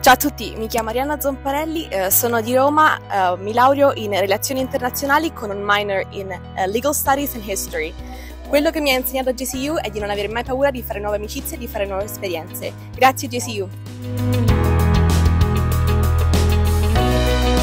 Ciao a tutti, mi chiamo Arianna Zomparelli, eh, sono di Roma, eh, mi laureo in relazioni internazionali con un minor in eh, Legal Studies and History. Quello che mi ha insegnato JCU è di non avere mai paura di fare nuove amicizie e di fare nuove esperienze. Grazie JCU!